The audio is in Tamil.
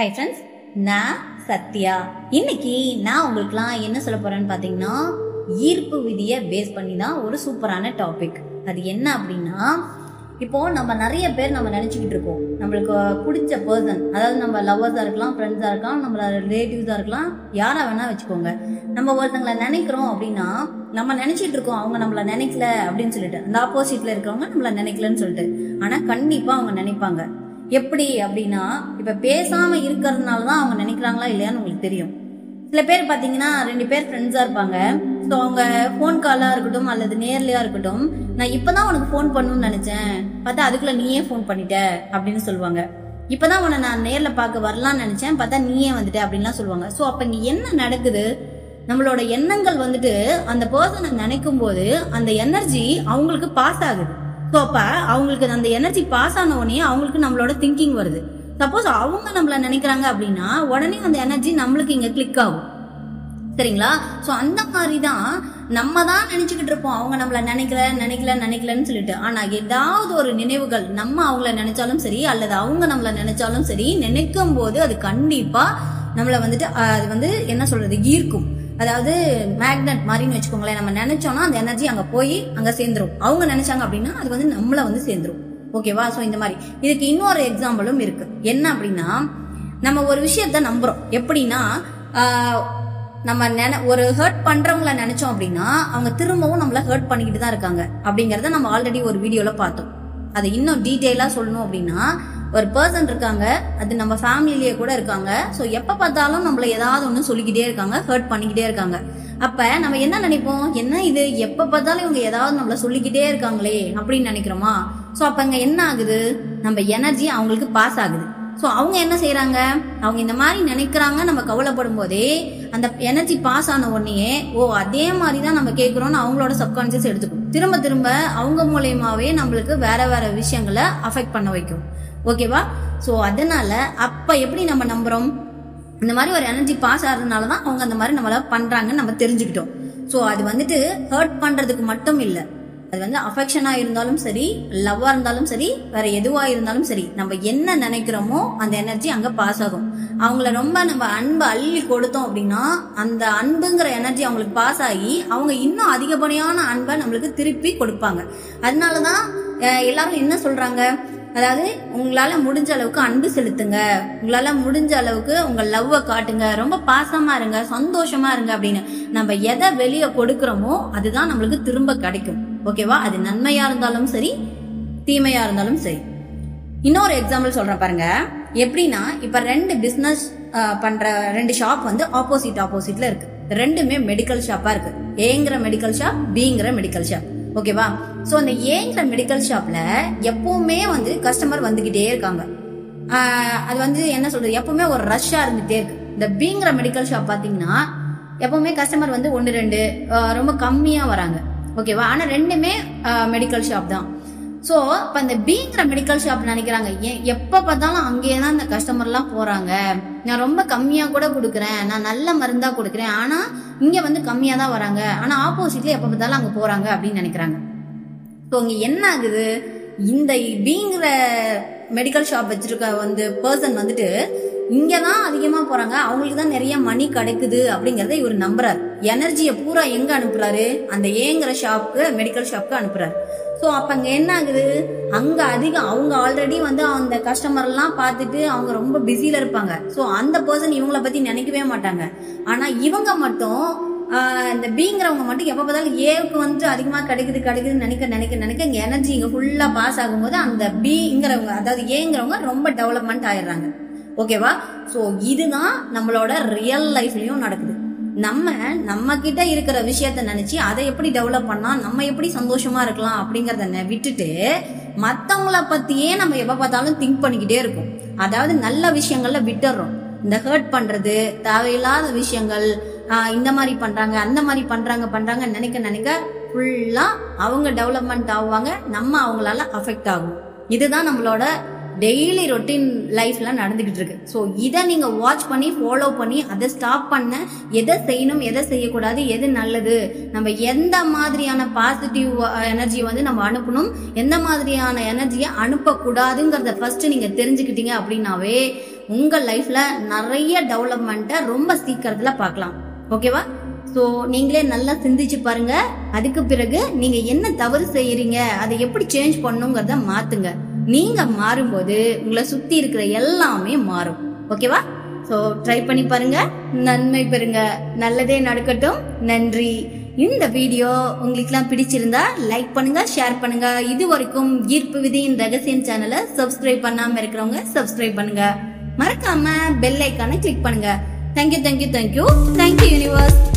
ஹாய் ஃப்ரெண்ட்ஸ் நான் சத்யா. இன்னைக்கு நான் உங்களுக்குலாம் என்ன சொல்ல போறேன்னு பார்த்தீங்கன்னா ஈர்ப்பு விதியை பேஸ் பண்ணி தான் ஒரு சூப்பரான டாபிக் அது என்ன அப்படின்னா இப்போ நம்ம நிறைய பேர் நம்ம நினச்சிக்கிட்டு இருக்கோம். நம்மளுக்கு பிடிச்ச பர்சன் அதாவது நம்ம லவ்வர்ஸாக இருக்கலாம் ஃப்ரெண்ட்ஸாக இருக்கலாம் நம்ம ரிலேட்டிவ்ஸாக இருக்கலாம் யாராக வேணால் வச்சுக்கோங்க. நம்ம ஒருத்தங்களை நினைக்கிறோம் அப்படின்னா நம்ம நினச்சிட்டு இருக்கோம் அவங்க நம்மளை நினைக்கல அப்படின்னு சொல்லிட்டு. அந்த ஆப்போசிட்டில் இருக்கிறவங்க நம்மளை நினைக்கலன்னு சொல்லிட்டு. ஆனால் கண்டிப்பாக அவங்க நினைப்பாங்க. எப்படி அப்படின்னா இப்ப பேசாம இருக்கிறதுனால தான் அவங்க நினைக்கிறாங்களா இல்லையான்னு உங்களுக்கு தெரியும். சில பேர் பார்த்தீங்கன்னா ரெண்டு பேர் ஃப்ரெண்ட்ஸாக இருப்பாங்க. ஸோ அவங்க ஃபோன் காலாக இருக்கட்டும் அல்லது நேர்லையாக இருக்கட்டும் நான் இப்போ தான் உனக்கு ஃபோன் பண்ணணும்னு நினச்சேன். பார்த்தா அதுக்குள்ளே நீயே ஃபோன் பண்ணிட்ட அப்படின்னு சொல்லுவாங்க. இப்போ தான் உன்னை நான் நேரில் பார்க்க வரலாம்னு நினச்சேன். பார்த்தா நீயே வந்துட்ட அப்படின்லாம் சொல்லுவாங்க. ஸோ அப்போ இங்கே என்ன நடக்குது? நம்மளோட எண்ணங்கள் வந்துட்டு அந்த பர்சனை நினைக்கும் போது அந்த எனர்ஜி அவங்களுக்கு பாஸ் ஆகுது. ஸோ அப்போ அவங்களுக்கு அந்த எனர்ஜி பாஸ் ஆன உடனே அவங்களுக்கு நம்மளோட திங்கிங் வருது. சப்போஸ் அவங்க நம்மள நினைக்கிறாங்க அப்படின்னா உடனே அந்த எனர்ஜி நம்மளுக்கு இங்கே கிளிக் ஆகும். சரிங்களா? ஸோ அந்த மாதிரி தான் நம்ம தான் நினைச்சுக்கிட்டு இருப்போம். அவங்க நம்மள நினைக்கல நினைக்கல நினைக்கலன்னு சொல்லிட்டு. ஆனால் ஏதாவது ஒரு நினைவுகள் நம்ம அவங்கள நினைச்சாலும் சரி அல்லது அவங்க நம்மளை நினைச்சாலும் சரி நினைக்கும் போது அது கண்டிப்பாக நம்மளை வந்துட்டு அது வந்து என்ன சொல்றது ஈர்க்கும். அதாவது மேக்னெட் மாதிரின்னு வச்சுக்கோங்களேன் நம்ம நினைச்சோம்னா அந்த எனர்ஜி அங்க போய் அங்க சேர்ந்துரும். அவங்க நினைச்சாங்க அப்படின்னா அது வந்து நம்மள வந்து சேர்ந்துரும். ஓகேவா ஸோ இந்த மாதிரி. இதுக்கு இன்னொரு எக்ஸாம்பிளும் இருக்கு. என்ன அப்படின்னா நம்ம ஒரு விஷயத்த நம்புறோம். எப்படின்னா நம்ம நினை ஒரு ஹர்ட் பண்றவங்கள நினைச்சோம் அப்படின்னா அவங்க திரும்பவும் நம்மள ஹர்ட் பண்ணிக்கிட்டு தான் இருக்காங்க. அப்படிங்கறத நம்ம ஆல்ரெடி ஒரு வீடியோல பார்த்தோம். அதை இன்னும் டீட்டெயிலா சொல்லணும் அப்படின்னா ஒரு பர்சன் இருக்காங்க அது நம்ம ஃபேமிலிலேயே கூட இருக்காங்க. ஸோ எப்போ பார்த்தாலும் நம்மள ஏதாவது ஒன்று சொல்லிக்கிட்டே இருக்காங்க ஹர்ட் பண்ணிக்கிட்டே இருக்காங்க. அப்போ நம்ம என்ன நினைப்போம்? என்ன இது? எப்போ பார்த்தாலும் இவங்க ஏதாவது நம்மள சொல்லிக்கிட்டே இருக்காங்களே அப்படின்னு நினைக்கிறோமா? ஸோ அப்போ இங்க என்ன ஆகுது? நம்ம எனர்ஜி அவங்களுக்கு பாஸ் ஆகுது. ஸோ அவங்க என்ன செய்கிறாங்க அவங்க இந்த மாதிரி நினைக்கிறாங்க நம்ம கவலைப்படும் போதே அந்த எனர்ஜி பாஸ் ஆன உடனே ஓ அதே மாதிரி தான் நம்ம கேட்குறோம்னு அவங்களோட சப்கான்சியஸ் எடுத்துக்கும். திரும்ப திரும்ப அவங்க மூலயமாவே நம்மளுக்கு வேற வேற விஷயங்களை அஃபெக்ட் பண்ண வைக்கும். ஓகேவா? ஸோ அதனால அப்போ எப்படி நம்ம நம்புகிறோம் இந்த மாதிரி ஒரு எனர்ஜி பாஸ் ஆகிறதுனால தான் அவங்க அந்த மாதிரி நம்மளை பண்ணுறாங்கன்னு நம்ம தெரிஞ்சுக்கிட்டோம். ஸோ அது வந்துட்டு ஹர்ட் பண்ணுறதுக்கு மட்டும் இல்லை. அது வந்து அஃபெக்ஷனாக இருந்தாலும் சரி லவ்வாக இருந்தாலும் சரி வேற எதுவாக இருந்தாலும் சரி நம்ம என்ன நினைக்கிறோமோ அந்த எனர்ஜி அங்கே பாஸ் ஆகும். அவங்கள ரொம்ப நம்ம அன்பு அள்ளி கொடுத்தோம் அப்படின்னா அந்த அன்புங்கிற எனர்ஜி அவங்களுக்கு பாஸ் ஆகி அவங்க இன்னும் அதிகப்படியான அன்பை நம்மளுக்கு திருப்பி கொடுப்பாங்க. அதனால தான் எல்லாரும் என்ன சொல்கிறாங்க அதாவது உங்களால முடிஞ்ச அளவுக்கு அன்பு செலுத்துங்க. உங்களால முடிஞ்ச அளவுக்கு உங்க லவ்வை காட்டுங்க. ரொம்ப பாசமா இருங்க சந்தோஷமா இருங்க அப்படின்னு நம்ம எதை வெளியே கொடுக்கறோமோ அதுதான் நம்மளுக்கு திரும்ப கிடைக்கும். ஓகேவா அது நன்மையா இருந்தாலும் சரி தீமையா இருந்தாலும் சரி. இன்னொரு எக்ஸாம்பிள் சொல்றேன் பாருங்க. எப்படின்னா இப்ப ரெண்டு பிசினஸ் பண்ற ரெண்டு ஷாப் வந்து ஆப்போசிட் ஆப்போசிட்ல இருக்கு. ரெண்டுமே மெடிக்கல் ஷாப்பா இருக்கு. ஏங்கிற மெடிக்கல் ஷாப் பிங்கிற மெடிக்கல் ஷாப் ஓகேவா? ஸோ அந்த ஏங்கிற மெடிக்கல் ஷாப்ல எப்பவுமே வந்து கஸ்டமர் வந்துகிட்டே இருக்காங்க. அது வந்து என்ன சொல்றது? எப்பவுமே ஒரு ரஷ்ஷா இருந்துகிட்டே இருக்கு. இந்த பீங்கிற மெடிக்கல் ஷாப் பாத்தீங்கன்னா எப்பவுமே கஸ்டமர் வந்து ஒன்று ரெண்டு ரொம்ப கம்மியாக வராங்க. ஓகேவா? ஆனால் ரெண்டுமே மெடிக்கல் ஷாப் தான். ஸோ இப்போ இந்த பிங்கிற மெடிக்கல் ஷாப் நினைக்கிறாங்க. ஏன் எப்போ பார்த்தாலும் அங்கேயே தான் இந்த கஸ்டமர்லாம் போகிறாங்க நான் ரொம்ப கம்மியாக கூட கொடுக்குறேன். நான் நல்ல மருந்தாக கொடுக்குறேன். ஆனால் இங்கே வந்து கம்மியாக தான் வராங்க. ஆனால் ஆப்போசிட்ல எப்போ பார்த்தாலும் அங்கே போகிறாங்க அப்படின்னு நினைக்கிறாங்க. ஸோ இங்கே என்ன ஆகுது? இந்த பிங்கிற மெடிக்கல் ஷாப் வச்சிருக்க வந்து பர்சன் வந்துட்டு இங்கே தான் அதிகமாக போகிறாங்க அவங்களுக்கு தான் நிறைய மணி கிடைக்குது அப்படிங்கிறத இவர் நம்புறாரு. எனர்ஜியை பூரா எங்கே அனுப்புறாரு? அந்த ஏங்கிற ஷாப்புக்கு மெடிக்கல் ஷாப்புக்கு அனுப்புறாரு. ஸோ அப்போ அங்கே என்ன ஆகுது? அங்கே அதிகம் அவங்க ஆல்ரெடி வந்து அந்த கஸ்டமர்லாம் பார்த்துட்டு அவங்க ரொம்ப பிஸியில் இருப்பாங்க. ஸோ அந்த பர்சன் இவங்கள பற்றி நினைக்கவே மாட்டாங்க. ஆனால் இவங்க மட்டும் இந்த பிங்கிறவங்க மட்டும் எப்போ பார்த்தாலும் ஏவுக்கு வந்துட்டு அதிகமாக கிடைக்குது கிடைக்குதுன்னு நினைக்க நினைக்க நினைக்க இங்கே எனர்ஜி இங்கே ஃபுல்லாக பாஸ் ஆகும்போது அந்த பிங்கிறவங்க அதாவது ஏங்கிறவங்க ரொம்ப டெவலப்மெண்ட் ஆயிடுறாங்க. ஓகேவா? ஸோ இதுதான் நம்மளோட ரியல் லைஃப்லயும் நடக்குது. நம்ம நம்ம கிட்ட இருக்கிற விஷயத்த நினைச்சு அதை எப்படி டெவலப் பண்ணா நம்ம எப்படி சந்தோஷமா இருக்கலாம் அப்படிங்கறத விட்டுட்டு மத்தவங்கள பத்தியே நம்ம எப்ப பார்த்தாலும் திங்க் பண்ணிக்கிட்டே இருக்கோம். அதாவது நல்ல விஷயங்கள்ல விட்டுறோம். இந்த ஹர்ட் பண்றது தேவையில்லாத விஷயங்கள் இந்த மாதிரி பண்றாங்க அந்த மாதிரி பண்றாங்க பண்றாங்க நினைக்க நினைக்க ஃபுல்லா அவங்க டெவலப்மெண்ட் ஆகுவாங்க நம்ம அவங்களால அஃபெக்ட் ஆகும். இதுதான் நம்மளோட டெய்லி ரொட்டீன் லைஃப்ல நடந்துகிட்டு இருக்கு. ஸோ இதை நீங்க வாட்ச் பண்ணி ஃபாலோ பண்ணி அதை ஸ்டாப் பண்ண எதை செய்யணும் எதை செய்யக்கூடாது எது நல்லது நம்ம எந்த மாதிரியான பாசிட்டிவ் எனர்ஜி வந்து நம்ம அனுப்பணும் எந்த மாதிரியான எனர்ஜியை அனுப்பக்கூடாதுங்கிறத ஃபர்ஸ்ட் நீங்க தெரிஞ்சுக்கிட்டீங்க அப்படின்னாவே உங்கள் லைஃப்பில் நிறைய டெவலப்மெண்ட்டை ரொம்ப சீக்கிரத்தில் பார்க்கலாம். ஓகேவா ஸோ நீங்களே நல்லா சிந்திச்சு பாருங்க. அதுக்கு பிறகு நீங்கள் என்ன தவறு செய்யறீங்க அதை எப்படி சேஞ்ச் பண்ணுங்கிறத மாற்றுங்க நீங்கள் மாறும்போது உங்களை சுற்றி இருக்கிற எல்லாமே மாறும். ஓகேவா? ஸோ ட்ரை பண்ணி பாருங்க. நன்மை பெறுங்க. நல்லதே நடக்கட்டும். நன்றி. இந்த வீடியோ உங்களுக்குலாம் பிடிச்சிருந்தா லைக் பண்ணுங்க ஷேர் பண்ணுங்க. இது வரைக்கும் ஈர்ப்பு விதியின் ரகசியம் சேனலை சப்ஸ்கிரைப் பண்ணாம இருக்கிறவங்க சப்ஸ்கிரைப் பண்ணுங்க. மறக்காம பெல் ஐக்கானை கிளிக் பண்ணுங்க. Thank you thank you thank you thank you universe